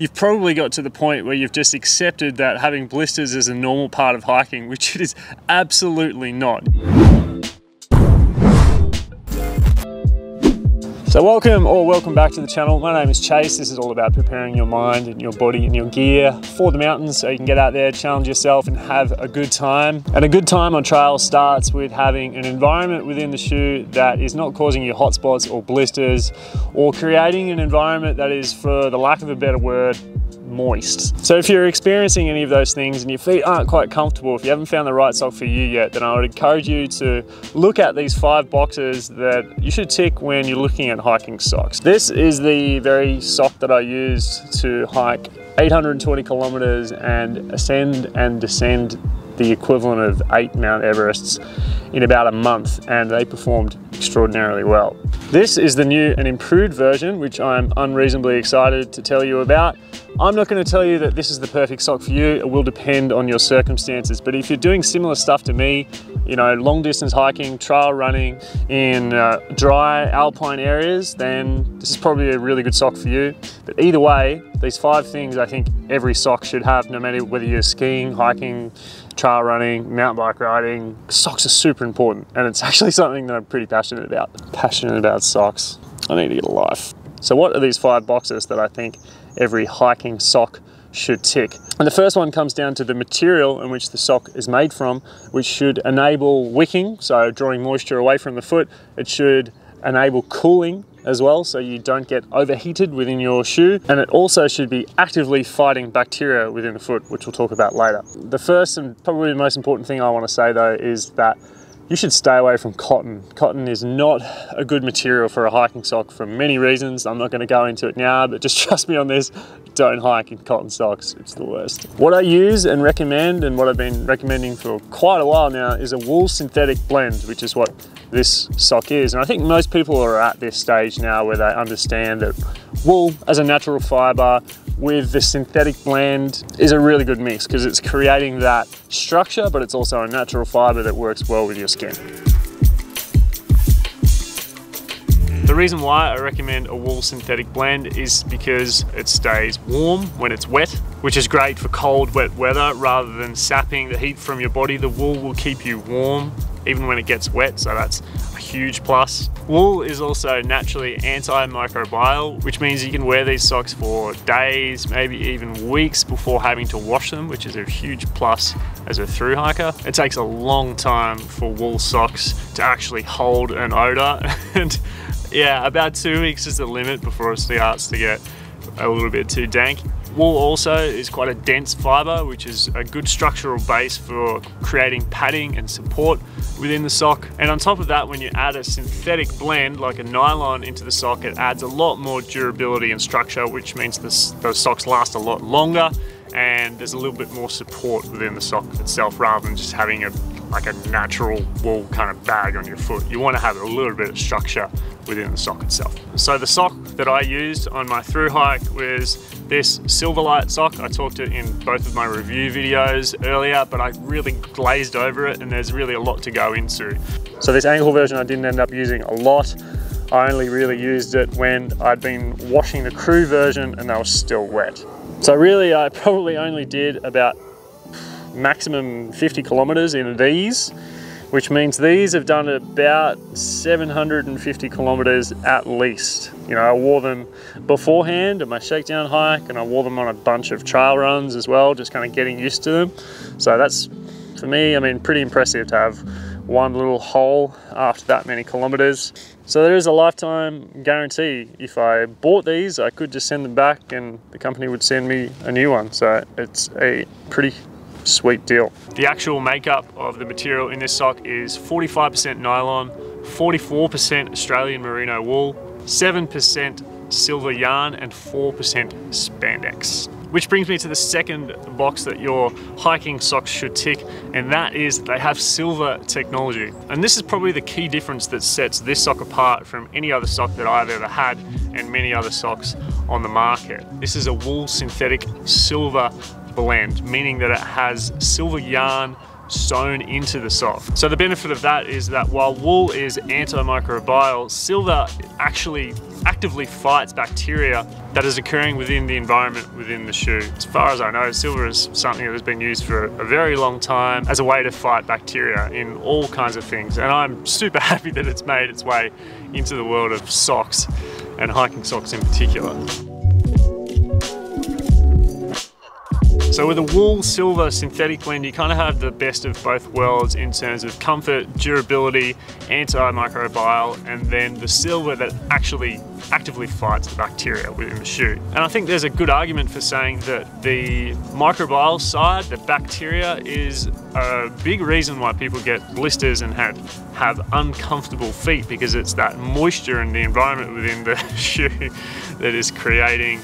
you've probably got to the point where you've just accepted that having blisters is a normal part of hiking, which it is absolutely not. So welcome or welcome back to the channel. My name is Chase. This is all about preparing your mind and your body and your gear for the mountains so you can get out there, challenge yourself and have a good time. And a good time on trail starts with having an environment within the shoe that is not causing you hot spots or blisters or creating an environment that is, for the lack of a better word, moist. So if you're experiencing any of those things and your feet aren't quite comfortable, if you haven't found the right sock for you yet, then I would encourage you to look at these five boxes that you should tick when you're looking at hiking socks. This is the very sock that I used to hike 820 kilometers and ascend and descend the equivalent of eight Mount Everests in about a month and they performed extraordinarily well. This is the new and improved version, which I'm unreasonably excited to tell you about. I'm not going to tell you that this is the perfect sock for you. It will depend on your circumstances. But if you're doing similar stuff to me, you know, long distance hiking, trail running in uh, dry alpine areas, then this is probably a really good sock for you. But either way, these five things I think every sock should have, no matter whether you're skiing, hiking, trail running, mountain bike riding. Socks are super important, and it's actually something that I'm pretty passionate about. Passionate about socks. I need to get a life. So what are these five boxes that I think every hiking sock should tick. And the first one comes down to the material in which the sock is made from, which should enable wicking, so drawing moisture away from the foot. It should enable cooling as well, so you don't get overheated within your shoe. And it also should be actively fighting bacteria within the foot, which we'll talk about later. The first and probably the most important thing I want to say though is that you should stay away from cotton. Cotton is not a good material for a hiking sock for many reasons. I'm not going to go into it now, but just trust me on this. Don't hike in cotton socks. It's the worst. What I use and recommend, and what I've been recommending for quite a while now, is a wool synthetic blend, which is what this sock is. And I think most people are at this stage now where they understand that wool as a natural fiber with the synthetic blend is a really good mix because it's creating that structure, but it's also a natural fiber that works well with your skin. The reason why I recommend a wool synthetic blend is because it stays warm when it's wet, which is great for cold, wet weather. Rather than sapping the heat from your body, the wool will keep you warm even when it gets wet, so that's a huge plus. Wool is also naturally antimicrobial, which means you can wear these socks for days, maybe even weeks before having to wash them, which is a huge plus as a through hiker. It takes a long time for wool socks to actually hold an odor, and yeah, about two weeks is the limit before it starts to get a little bit too dank. Wool also is quite a dense fibre, which is a good structural base for creating padding and support within the sock. And on top of that, when you add a synthetic blend like a nylon into the sock, it adds a lot more durability and structure, which means this, those socks last a lot longer and there's a little bit more support within the sock itself rather than just having a like a natural wool kind of bag on your foot. You want to have a little bit of structure within the sock itself. So the sock that I used on my through hike was this Silverlight sock. I talked in both of my review videos earlier, but I really glazed over it and there's really a lot to go into. So this ankle version I didn't end up using a lot. I only really used it when I'd been washing the crew version and they were still wet. So really I probably only did about maximum 50 kilometers in these, which means these have done about 750 kilometers at least. You know, I wore them beforehand on my shakedown hike and I wore them on a bunch of trail runs as well, just kind of getting used to them. So that's, for me, I mean, pretty impressive to have one little hole after that many kilometers. So there is a lifetime guarantee. If I bought these, I could just send them back and the company would send me a new one. So it's a pretty sweet deal. The actual makeup of the material in this sock is 45% nylon, 44% Australian merino wool, 7% silver yarn and 4% spandex. Which brings me to the second box that your hiking socks should tick, and that is they have silver technology. And this is probably the key difference that sets this sock apart from any other sock that I've ever had and many other socks on the market. This is a wool synthetic silver blend, meaning that it has silver yarn sewn into the sock. So the benefit of that is that while wool is antimicrobial, silver actually actively fights bacteria that is occurring within the environment within the shoe. As far as I know, silver is something that has been used for a very long time as a way to fight bacteria in all kinds of things. And I'm super happy that it's made its way into the world of socks and hiking socks in particular. So with a wool silver synthetic blend, you kind of have the best of both worlds in terms of comfort, durability, antimicrobial, and then the silver that actually actively fights the bacteria within the shoe. And I think there's a good argument for saying that the microbial side, the bacteria, is a big reason why people get blisters and have, have uncomfortable feet because it's that moisture in the environment within the shoe that is creating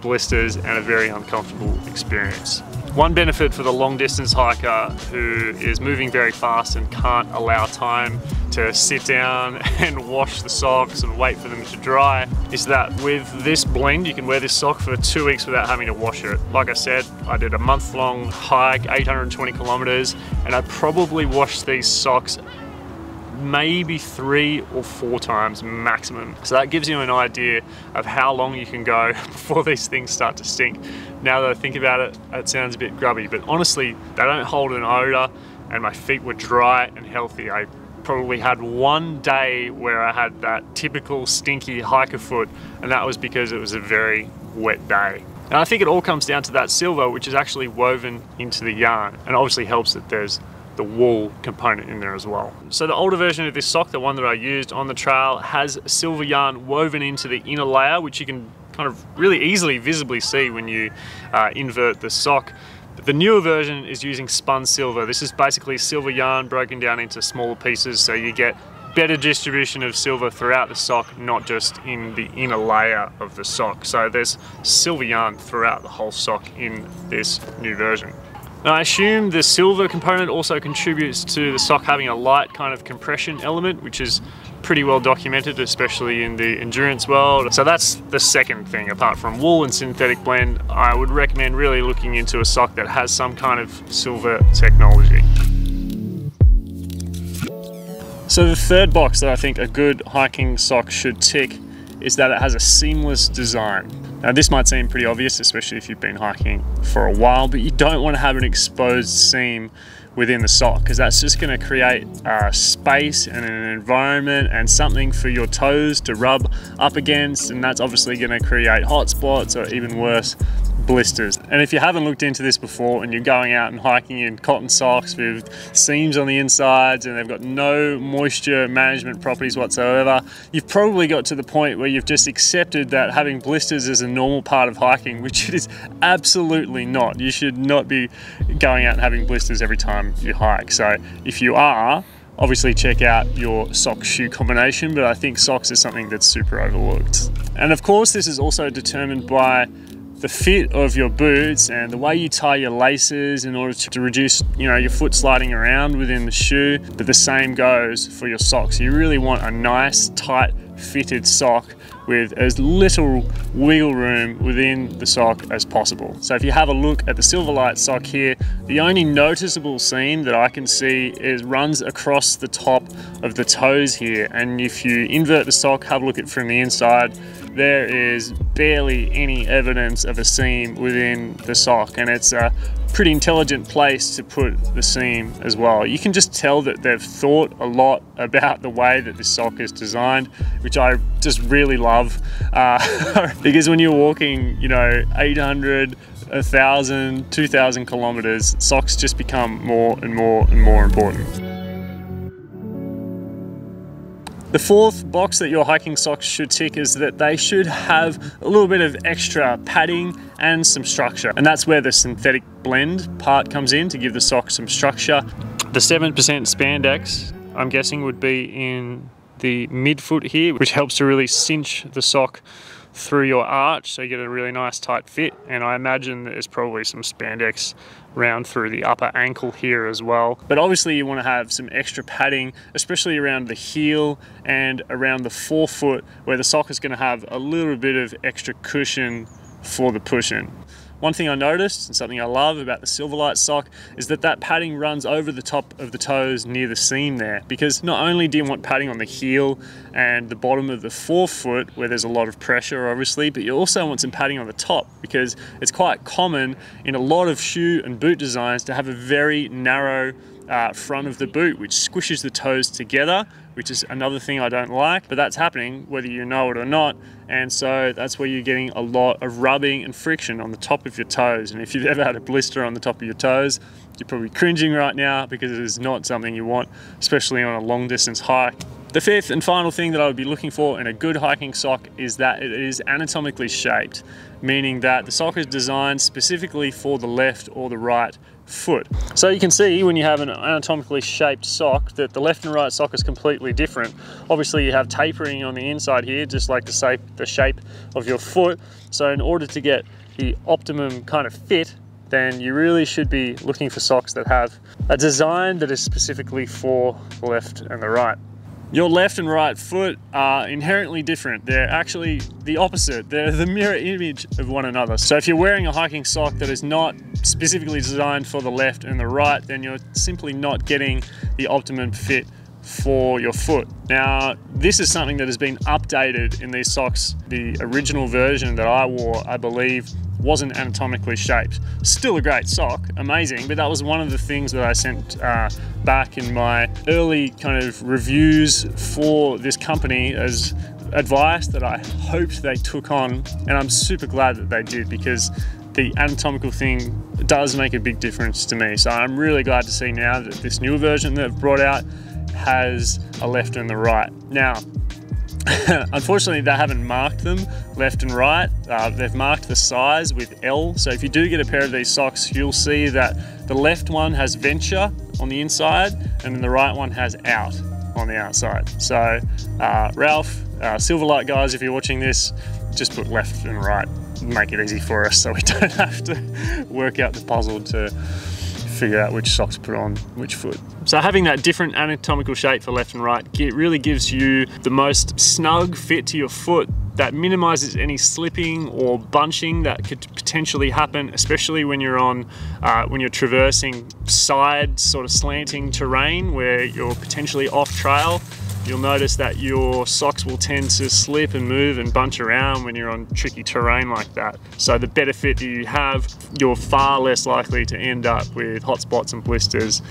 blisters and a very uncomfortable experience. One benefit for the long distance hiker who is moving very fast and can't allow time to sit down and wash the socks and wait for them to dry is that with this blend you can wear this sock for two weeks without having to wash it. Like I said, I did a month long hike, 820 kilometers, and I probably washed these socks maybe three or four times maximum. So that gives you an idea of how long you can go before these things start to stink. Now that I think about it, it sounds a bit grubby, but honestly, they don't hold an odor and my feet were dry and healthy. I probably had one day where I had that typical stinky hiker foot and that was because it was a very wet day. And I think it all comes down to that silver, which is actually woven into the yarn and obviously helps that there's the wool component in there as well. So the older version of this sock, the one that I used on the trail, has silver yarn woven into the inner layer, which you can kind of really easily visibly see when you uh, invert the sock. But the newer version is using spun silver. This is basically silver yarn broken down into smaller pieces so you get better distribution of silver throughout the sock, not just in the inner layer of the sock. So there's silver yarn throughout the whole sock in this new version. Now I assume the silver component also contributes to the sock having a light kind of compression element, which is pretty well documented, especially in the endurance world. So that's the second thing, apart from wool and synthetic blend, I would recommend really looking into a sock that has some kind of silver technology. So the third box that I think a good hiking sock should tick is that it has a seamless design. Now this might seem pretty obvious, especially if you've been hiking for a while, but you don't want to have an exposed seam within the sock because that's just going to create a space and an environment and something for your toes to rub up against and that's obviously going to create hot spots or even worse blisters. And if you haven't looked into this before and you're going out and hiking in cotton socks with seams on the insides and they've got no moisture management properties whatsoever, you've probably got to the point where you've just accepted that having blisters is a normal part of hiking, which it is absolutely not. You should not be going out and having blisters every time you hike. So if you are, obviously check out your sock shoe combination, but I think socks is something that's super overlooked. And of course, this is also determined by the fit of your boots and the way you tie your laces in order to reduce you know your foot sliding around within the shoe but the same goes for your socks you really want a nice tight fitted sock with as little wiggle room within the sock as possible. So if you have a look at the Silverlight sock here, the only noticeable seam that I can see is runs across the top of the toes here. And if you invert the sock, have a look at it from the inside, there is barely any evidence of a seam within the sock and it's a pretty intelligent place to put the seam as well. You can just tell that they've thought a lot about the way that this sock is designed, which I just really love uh, because when you're walking, you know, 800, 1,000, 2,000 kilometers, socks just become more and more and more important. The fourth box that your hiking socks should tick is that they should have a little bit of extra padding and some structure. And that's where the synthetic blend part comes in to give the sock some structure. The 7% spandex, I'm guessing would be in the midfoot here, which helps to really cinch the sock through your arch so you get a really nice tight fit. And I imagine there's probably some spandex round through the upper ankle here as well. But obviously you want to have some extra padding especially around the heel and around the forefoot where the sock is going to have a little bit of extra cushion for the push-in One thing I noticed and something I love about the Silverlight sock is that that padding runs over the top of the toes near the seam there. Because not only do you want padding on the heel and the bottom of the forefoot where there's a lot of pressure obviously, but you also want some padding on the top because it's quite common in a lot of shoe and boot designs to have a very narrow uh, front of the boot, which squishes the toes together, which is another thing I don't like, but that's happening whether you know it or not. And so that's where you're getting a lot of rubbing and friction on the top of your toes. And if you've ever had a blister on the top of your toes, you're probably cringing right now because it is not something you want, especially on a long distance hike. The fifth and final thing that I would be looking for in a good hiking sock is that it is anatomically shaped, meaning that the sock is designed specifically for the left or the right foot. So you can see when you have an anatomically shaped sock that the left and right sock is completely different. Obviously you have tapering on the inside here, just like the shape, the shape of your foot. So in order to get the optimum kind of fit, then you really should be looking for socks that have a design that is specifically for the left and the right. Your left and right foot are inherently different. They're actually the opposite. They're the mirror image of one another. So if you're wearing a hiking sock that is not specifically designed for the left and the right, then you're simply not getting the optimum fit for your foot. Now, this is something that has been updated in these socks. The original version that I wore, I believe, wasn't anatomically shaped. Still a great sock, amazing, but that was one of the things that I sent uh, back in my early kind of reviews for this company as advice that I hoped they took on, and I'm super glad that they did because the anatomical thing does make a big difference to me. So I'm really glad to see now that this newer version that they've brought out has a left and the right. Now, Unfortunately, they haven't marked them left and right. Uh, they've marked the size with L. So if you do get a pair of these socks, you'll see that the left one has venture on the inside and then the right one has out on the outside. So uh, Ralph, uh, Silverlight guys, if you're watching this, just put left and right. Make it easy for us so we don't have to work out the puzzle to figure out which socks to put on which foot. So having that different anatomical shape for left and right it really gives you the most snug fit to your foot that minimizes any slipping or bunching that could potentially happen, especially when you're on, uh, when you're traversing side sort of slanting terrain where you're potentially off trail you'll notice that your socks will tend to slip and move and bunch around when you're on tricky terrain like that. So the better fit that you have, you're far less likely to end up with hot spots and blisters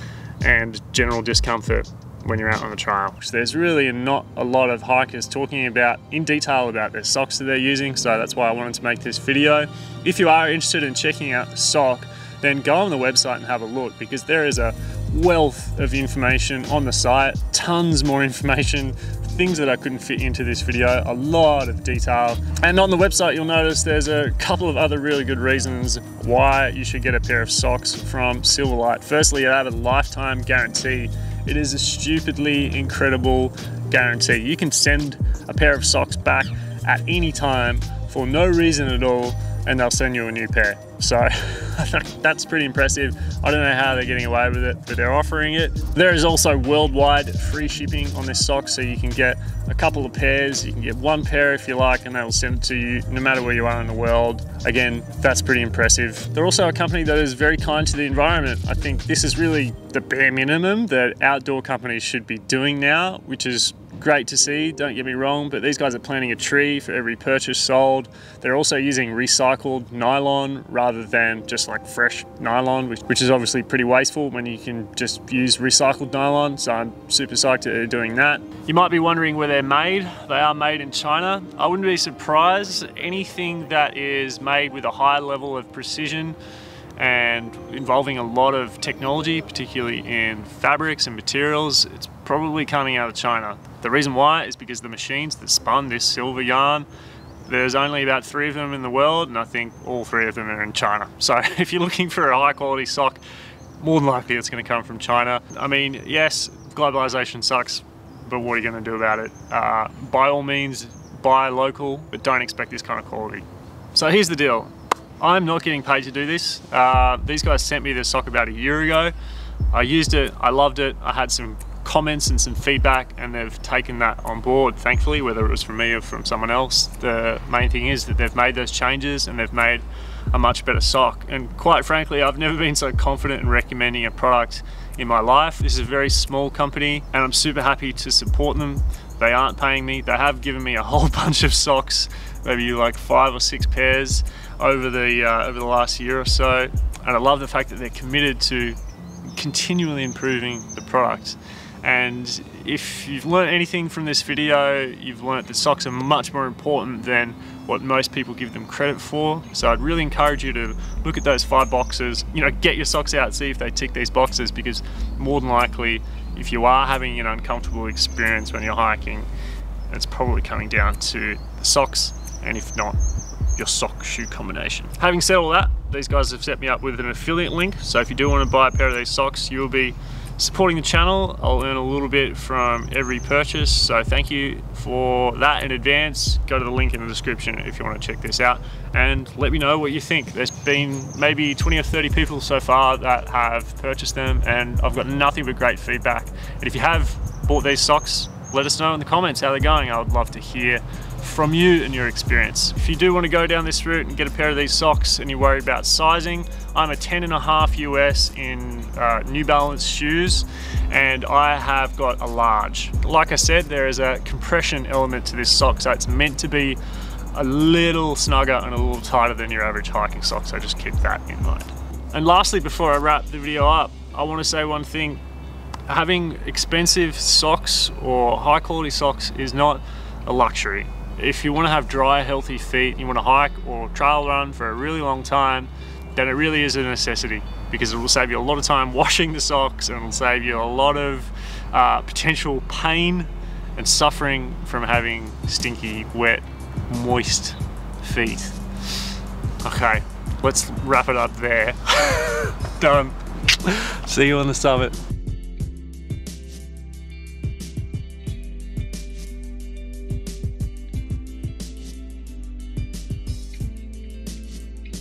and general discomfort when you're out on the trail. There's really not a lot of hikers talking about in detail about their socks that they're using, so that's why I wanted to make this video. If you are interested in checking out the sock, then go on the website and have a look because there is a wealth of information on the site, tons more information, things that I couldn't fit into this video, a lot of detail. And on the website, you'll notice there's a couple of other really good reasons why you should get a pair of socks from Silverlight. Firstly, I have a lifetime guarantee. It is a stupidly incredible guarantee. You can send a pair of socks back at any time for no reason at all and they'll send you a new pair. So that's pretty impressive. I don't know how they're getting away with it, but they're offering it. There is also worldwide free shipping on this sock, so you can get a couple of pairs. You can get one pair if you like, and they'll send it to you no matter where you are in the world. Again, that's pretty impressive. They're also a company that is very kind to the environment. I think this is really the bare minimum that outdoor companies should be doing now, which is great to see, don't get me wrong, but these guys are planting a tree for every purchase sold. They're also using recycled nylon rather than just like fresh nylon, which, which is obviously pretty wasteful when you can just use recycled nylon. So I'm super psyched that they're doing that. You might be wondering where they're made. They are made in China. I wouldn't be surprised anything that is made with a high level of precision and involving a lot of technology, particularly in fabrics and materials, it's probably coming out of China. The reason why is because the machines that spun this silver yarn, there's only about three of them in the world, and I think all three of them are in China. So if you're looking for a high quality sock, more than likely it's going to come from China. I mean, yes, globalization sucks, but what are you going to do about it? Uh, by all means, buy local, but don't expect this kind of quality. So here's the deal. I'm not getting paid to do this. Uh, these guys sent me this sock about a year ago. I used it, I loved it. I had some comments and some feedback and they've taken that on board, thankfully, whether it was from me or from someone else. The main thing is that they've made those changes and they've made a much better sock. And quite frankly, I've never been so confident in recommending a product in my life. This is a very small company and I'm super happy to support them. They aren't paying me. They have given me a whole bunch of socks, maybe like five or six pairs over the uh, over the last year or so. And I love the fact that they're committed to continually improving the product. And if you've learned anything from this video, you've learned that socks are much more important than what most people give them credit for. So I'd really encourage you to look at those five boxes, you know, get your socks out, see if they tick these boxes because more than likely, if you are having an uncomfortable experience when you're hiking, it's probably coming down to the socks and if not, your sock shoe combination. Having said all that, these guys have set me up with an affiliate link. So if you do want to buy a pair of these socks, you'll be supporting the channel. I'll earn a little bit from every purchase. So thank you for that in advance. Go to the link in the description if you want to check this out and let me know what you think. There's been maybe 20 or 30 people so far that have purchased them and I've got nothing but great feedback. And if you have bought these socks, let us know in the comments how they're going. I would love to hear from you and your experience. If you do want to go down this route and get a pair of these socks and you're worried about sizing, I'm a 10 and a half US in uh, New Balance shoes and I have got a large. Like I said, there is a compression element to this sock, so it's meant to be a little snugger and a little tighter than your average hiking sock, so just keep that in mind. And lastly, before I wrap the video up, I want to say one thing. Having expensive socks or high quality socks is not a luxury. If you want to have dry, healthy feet, you want to hike or trail run for a really long time, then it really is a necessity because it will save you a lot of time washing the socks and it'll save you a lot of uh, potential pain and suffering from having stinky, wet, moist feet. Okay, let's wrap it up there. Done. See you on the summit.